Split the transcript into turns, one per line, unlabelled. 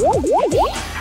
Yeah, yeah, yeah.